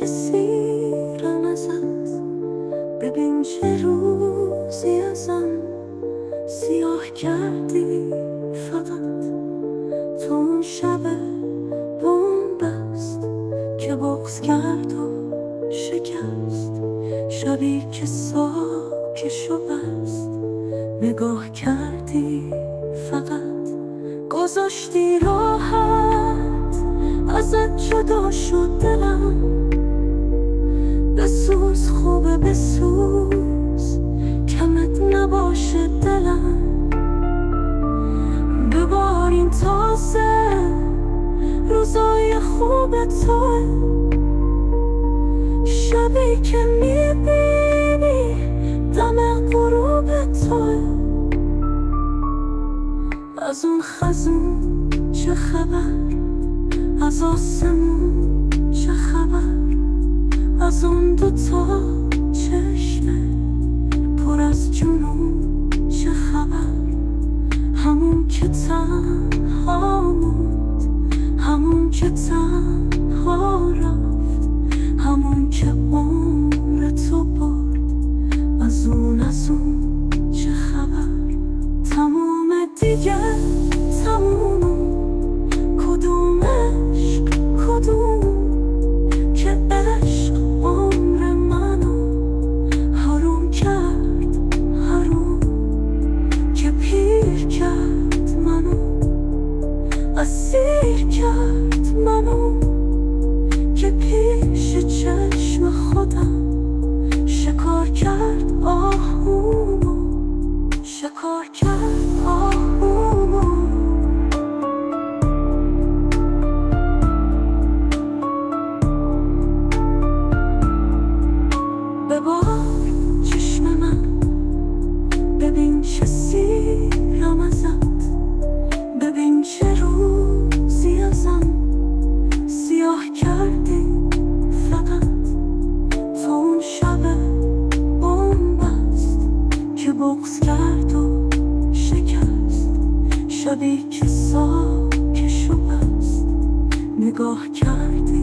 چه سیرم ازت ببین چه روزی ازم سیاه کردی فقط. تو اون شب بست که بغز کرد و شکست. شبی که ساکش و بست. نگاه کردی فقط. گذاشتی راحت. ازت جدا شد دلم. خوبه بسوز. کمت نباشه دلم. ببار این تازه روزای خوب توه شبی که می‌بینی دم غروب توه از اون خزون چه خبر؟ از آسمون چه خبر؟ از اون دوتا اسیر کرد منو که پیش چشم خودم شکار کرد آهومو شکار کرد آهومو. ببار بغز کرد و شکست. شبی که ساکش و بست. نگاه کرد